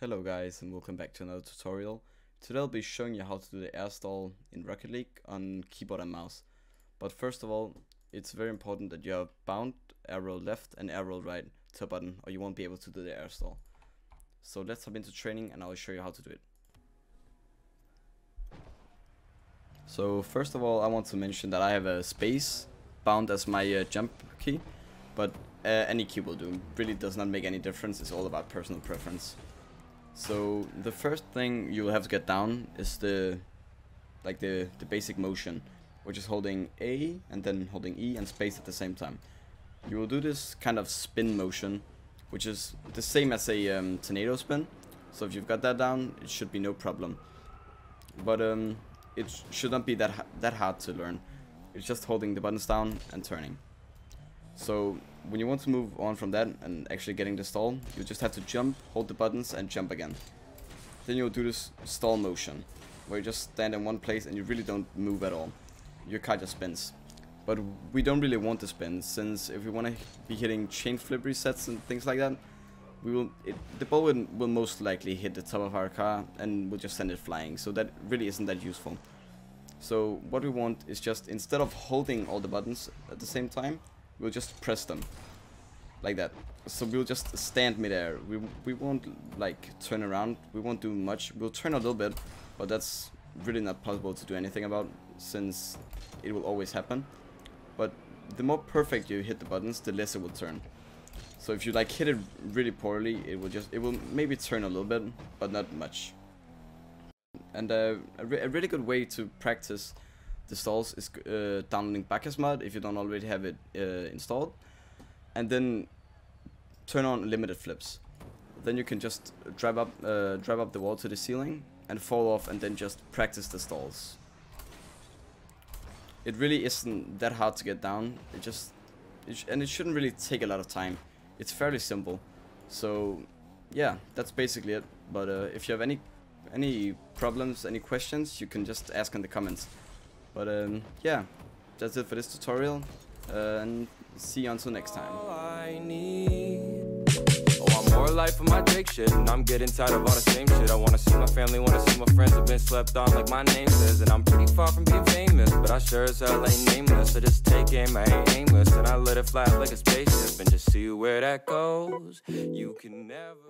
Hello guys and welcome back to another tutorial. Today I'll be showing you how to do the air stall in Rocket League on keyboard and mouse. But first of all, it's very important that you have bound arrow left and arrow right to a button or you won't be able to do the air stall. So let's hop into training and I'll show you how to do it. So first of all I want to mention that I have a space bound as my uh, jump key, but uh, any key will do. Really does not make any difference, it's all about personal preference. So the first thing you will have to get down is the like the, the basic motion, which is holding A and then holding E and space at the same time. You will do this kind of spin motion, which is the same as a um, tornado spin. So if you've got that down, it should be no problem. But um, it sh should not be that that hard to learn. It's just holding the buttons down and turning. So when you want to move on from that and actually getting the stall, you just have to jump, hold the buttons and jump again. Then you'll do this stall motion, where you just stand in one place and you really don't move at all. Your car just spins. But we don't really want to spin, since if we want to be hitting chain flip resets and things like that, we will it, the ball will, will most likely hit the top of our car and we'll just send it flying, so that really isn't that useful. So what we want is just, instead of holding all the buttons at the same time, we'll just press them. Like that. So we'll just stand midair. We, we won't like turn around. We won't do much. We'll turn a little bit but that's really not possible to do anything about since it will always happen. But the more perfect you hit the buttons the less it will turn. So if you like hit it really poorly it will just it will maybe turn a little bit but not much. And uh, a, re a really good way to practice the stalls is uh, downloading mod if you don't already have it uh, installed, and then turn on limited flips. Then you can just drive up, uh, drive up the wall to the ceiling and fall off, and then just practice the stalls. It really isn't that hard to get down. It just, it and it shouldn't really take a lot of time. It's fairly simple. So, yeah, that's basically it. But uh, if you have any any problems, any questions, you can just ask in the comments. But um, yeah, that's it for this tutorial. Uh, and see you until next time. Oh, more life for my shit And I'm getting tired of all the same shit. I wanna see my family, wanna see my friends I've been slept on like my name And I'm pretty far from being famous But I sure as hell ain't nameless. I just take aim, I ain't aimless. And I let it fly like a spaceship And just see where that goes. You can never